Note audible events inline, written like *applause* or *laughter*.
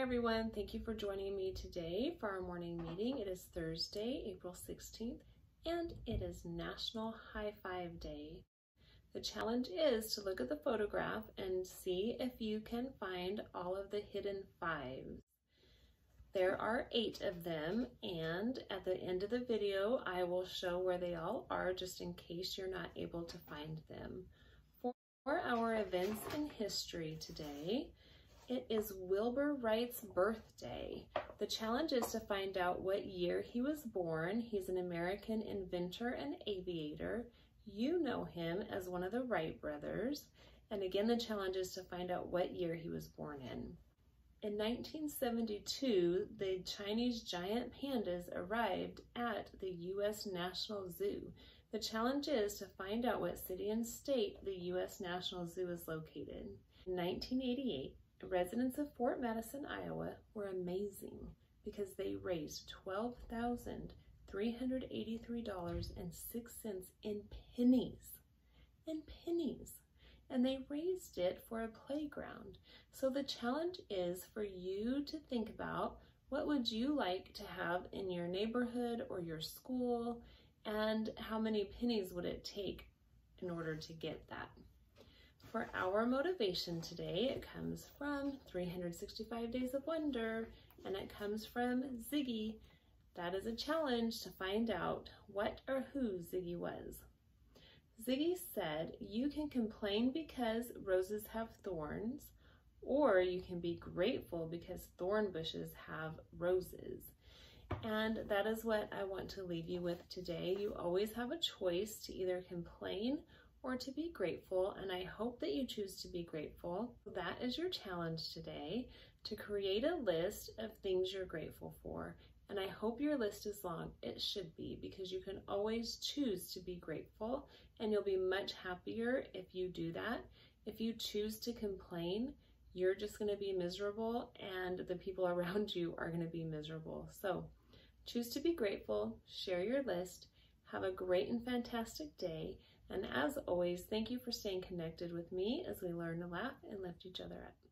Everyone, thank you for joining me today for our morning meeting. It is Thursday, April 16th, and it is National High Five Day. The challenge is to look at the photograph and see if you can find all of the hidden fives. There are eight of them, and at the end of the video, I will show where they all are just in case you're not able to find them. For our events in history today, it is Wilbur Wright's birthday. The challenge is to find out what year he was born. He's an American inventor and aviator. You know him as one of the Wright brothers. And again, the challenge is to find out what year he was born in. In 1972, the Chinese giant pandas arrived at the U.S. National Zoo. The challenge is to find out what city and state the U.S. National Zoo is located. In 1988, residents of Fort Madison, Iowa were amazing because they raised $12,383.06 in pennies. In pennies. And they raised it for a playground. So the challenge is for you to think about what would you like to have in your neighborhood or your school and how many pennies would it take in order to get that. For our motivation today, it comes from 365 Days of Wonder, and it comes from Ziggy. That is a challenge to find out what or who Ziggy was. Ziggy said, you can complain because roses have thorns, or you can be grateful because thorn bushes have roses. And that is what I want to leave you with today. You always have a choice to either complain or to be grateful, and I hope that you choose to be grateful. That is your challenge today, to create a list of things you're grateful for. And I hope your list is long. It should be because you can always choose to be grateful and you'll be much happier if you do that. If you choose to complain, you're just going to be miserable and the people *laughs* around you are going to be miserable. So choose to be grateful, share your list, have a great and fantastic day, and as always, thank you for staying connected with me as we learn to laugh and lift each other up.